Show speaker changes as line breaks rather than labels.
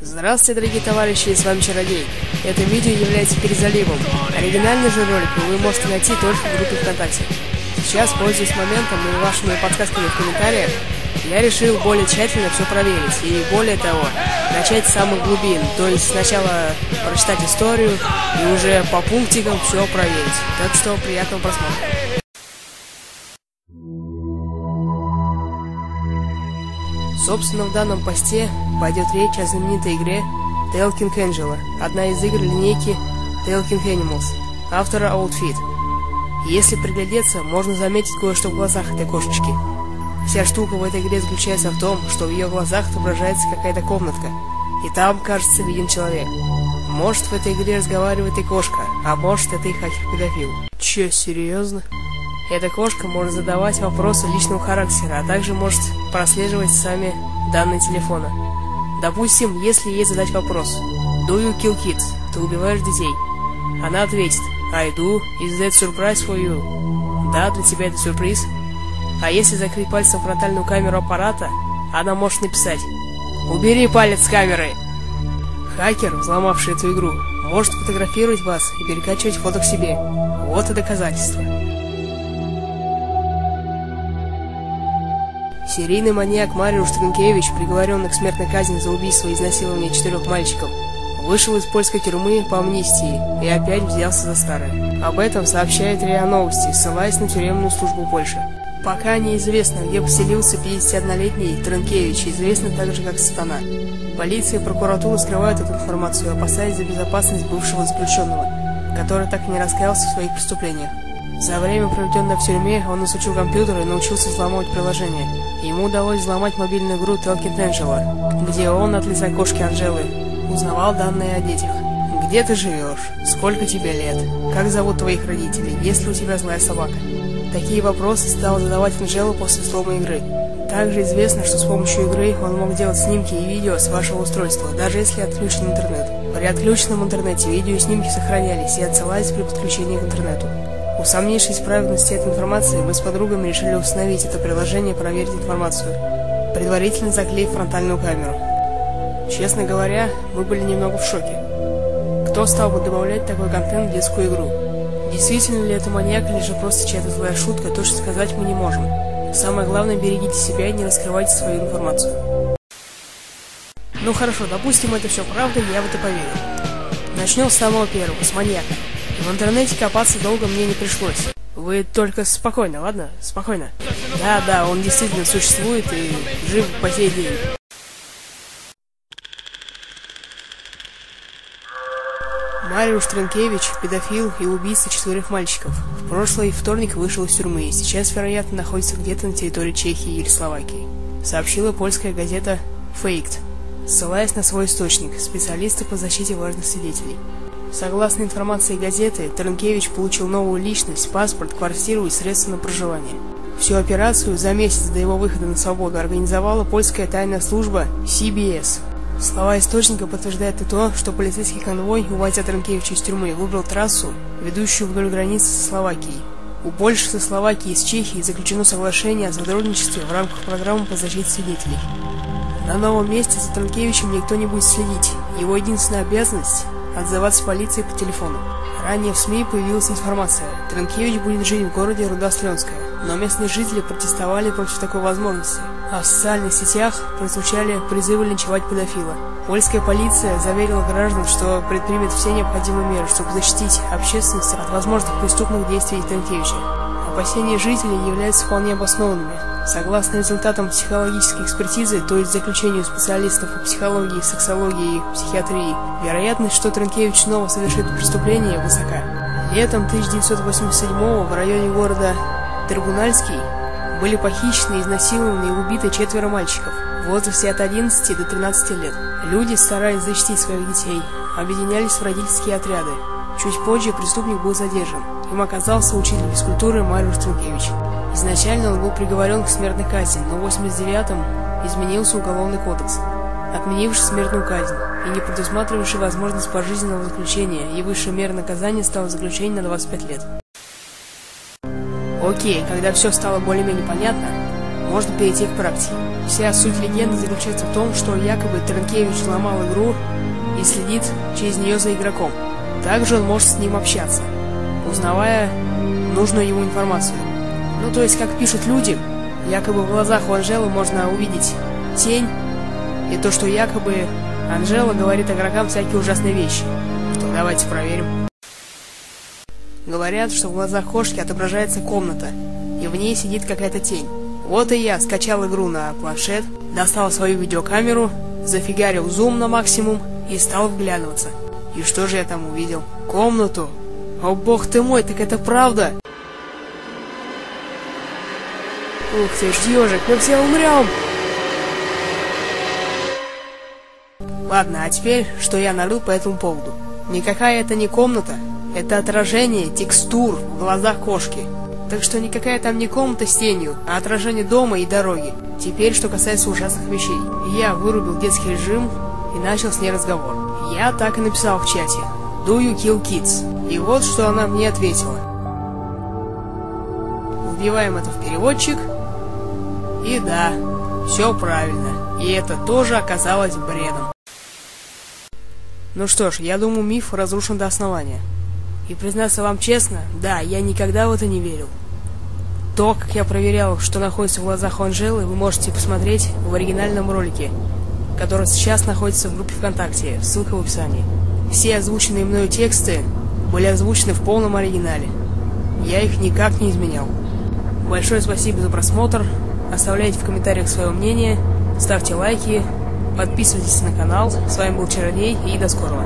Здравствуйте, дорогие товарищи, с вами Чародей. Это видео является перезаливом. Оригинальный же ролик вы можете найти только в группе ВКонтакте. Сейчас, пользуясь моментом и вашими подсказками в комментариях, я решил более тщательно все проверить и более того, начать с самых глубин, то есть сначала прочитать историю и уже по пунктикам все проверить. Так что приятного просмотра. Собственно, в данном посте пойдет речь о знаменитой игре Tail King Angela, одна из игр линейки Tail King Animals, автора Outfit. Если приглядеться, можно заметить кое-что в глазах этой кошечки. Вся штука в этой игре заключается в том, что в ее глазах отображается какая-то комнатка, и там, кажется, виден человек. Может, в этой игре разговаривает и кошка, а может, это и хакер-педофил. Че, серьезно? Эта кошка может задавать вопросы личного характера, а также может прослеживать сами данные телефона. Допустим, если ей задать вопрос «Do you kill kids?» «Ты убиваешь детей?» Она ответит «I do. Is that surprise for you?» «Да, для тебя это сюрприз». А если закрыть пальцем фронтальную камеру аппарата, она может написать «Убери палец с камеры!» Хакер, взломавший эту игру, может фотографировать вас и перекачивать фото к себе. Вот и доказательство. Серийный маньяк Мариуш Тринкевич, приговоренный к смертной казни за убийство и изнасилование четырех мальчиков, вышел из польской тюрьмы по амнистии и опять взялся за старое. Об этом сообщает РИА Новости, ссылаясь на тюремную службу Польши. Пока неизвестно, где поселился 51-летний Тринкевич, известный также как Сатана. Полиция и прокуратура скрывают эту информацию, опасаясь за безопасность бывшего заключенного, который так и не раскаялся в своих преступлениях. За время, проведенное в тюрьме, он изучил компьютер и научился взломать приложение. Ему удалось взломать мобильную игру Telkin Angela, где он от лица кошки Анжелы узнавал данные о детях. Где ты живешь? Сколько тебе лет? Как зовут твоих родителей? Есть ли у тебя злая собака? Такие вопросы стал задавать Анжела после взлома игры. Также известно, что с помощью игры он мог делать снимки и видео с вашего устройства, даже если отключен интернет. При отключенном интернете видео и снимки сохранялись и отсылались при подключении к интернету. Усомнившись в правильности этой информации, мы с подругами решили установить это приложение и проверить информацию, предварительно заклеив фронтальную камеру. Честно говоря, мы были немного в шоке. Кто стал бы добавлять такой контент в детскую игру? Действительно ли это маньяк или же просто чья-то злая шутка, точно сказать мы не можем. Самое главное, берегите себя и не раскрывайте свою информацию. Ну хорошо, допустим, это все правда, я в это поверю. Начнем с самого первого, с маньяка. В интернете копаться долго мне не пришлось. Вы только спокойно, ладно? Спокойно. Да, да, он действительно существует и жив по сей день. Мариуш Тренкевич, педофил и убийца четверых мальчиков. В прошлый вторник вышел из тюрьмы и сейчас, вероятно, находится где-то на территории Чехии или Словакии. Сообщила польская газета «Фейкт», ссылаясь на свой источник, специалисты по защите важных свидетелей. Согласно информации газеты, Тренкевич получил новую личность, паспорт, квартиру и средства на проживание. Всю операцию за месяц до его выхода на свободу организовала польская тайная служба CBS. Слова источника подтверждают и то, что полицейский конвой, увозя Тренкевича из тюрьмы, выбрал трассу, ведущую вдоль границы со Словакией. У Польши со Словакией и с Чехией заключено соглашение о сотрудничестве в рамках программы по защите свидетелей. На новом месте за Тренкевичем никто не будет следить. Его единственная обязанность отзываться полиции по телефону. Ранее в СМИ появилась информация, Тренкевич будет жить в городе Рудосленское, но местные жители протестовали против такой возможности, а в социальных сетях прозвучали призывы линчевать педофила. Польская полиция заверила граждан, что предпримет все необходимые меры, чтобы защитить общественность от возможных преступных действий Тренкевича. Опасения жителей являются вполне обоснованными. Согласно результатам психологической экспертизы, то есть заключению специалистов по психологии, сексологии и психиатрии, вероятность, что Тренкевич снова совершит преступление, высока. Летом 1987 в районе города Трибунальский были похищены, изнасилованы и убиты четверо мальчиков в возрасте от 11 до 13 лет. Люди, стараясь защитить своих детей, объединялись в родительские отряды. Чуть позже преступник был задержан. Им оказался учитель физкультуры Мариуш Трункевич. Изначально он был приговорен к смертной казни, но в 89-м изменился уголовный кодекс, отменивший смертную казнь и не предусматривавший возможность пожизненного заключения, и высшая мера наказания стала заключение на 25 лет. Окей, когда все стало более-менее понятно, можно перейти к практике. Вся суть легенды заключается в том, что якобы Тренкевич взломал игру и следит через нее за игроком. Также он может с ним общаться, узнавая нужную ему информацию. Ну, то есть, как пишут люди, якобы в глазах у Анжелы можно увидеть тень, и то, что якобы Анжела говорит игрокам всякие ужасные вещи. Что, давайте проверим. Говорят, что в глазах кошки отображается комната, и в ней сидит какая-то тень. Вот и я скачал игру на планшет, достал свою видеокамеру, зафигарил зум на максимум и стал вглядываться. И что же я там увидел? Комнату! О бог ты мой, так это правда! Ух ты ж, ежик, мы все умрем! Ладно, а теперь, что я налил по этому поводу? Никакая это не комната, это отражение текстур в глазах кошки. Так что никакая там не комната с тенью, а отражение дома и дороги. Теперь, что касается ужасных вещей. Я вырубил детский режим и начал с ней разговор. Я так и написал в чате. Do you kill kids? И вот что она мне ответила. Вбиваем это в переводчик. И да, все правильно. И это тоже оказалось бредом. Ну что ж, я думаю, миф разрушен до основания. И признаться вам честно, да, я никогда в это не верил. То, как я проверял, что находится в глазах у Анжелы, вы можете посмотреть в оригинальном ролике, который сейчас находится в группе ВКонтакте, ссылка в описании. Все озвученные мною тексты были озвучены в полном оригинале. Я их никак не изменял. Большое спасибо за просмотр, оставляйте в комментариях свое мнение, ставьте лайки, подписывайтесь на канал. С вами был Чародей и до скорого.